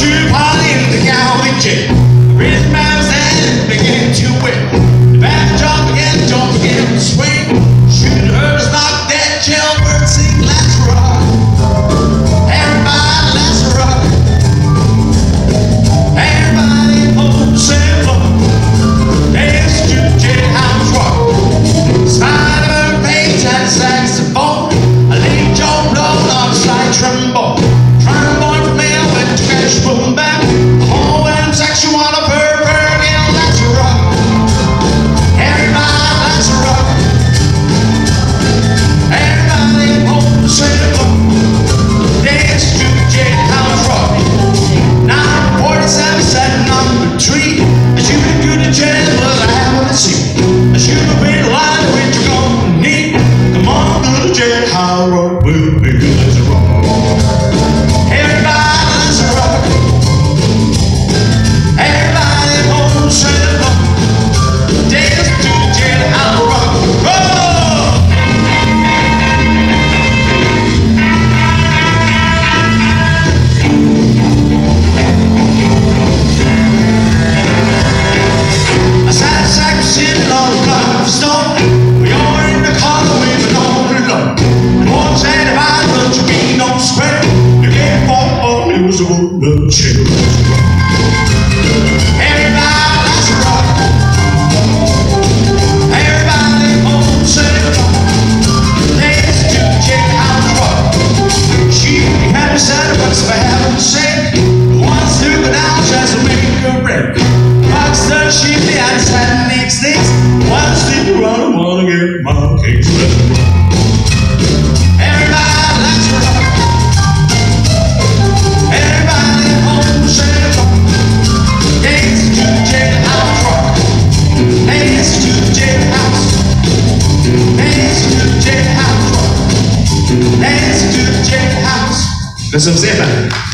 country party in the cow jail. Raised and began to whip. Jehovah will the children. Everybody's rocking. Everybody a side of for heaven's sake. Once through the night, just to make a ready. Nós vamos errar.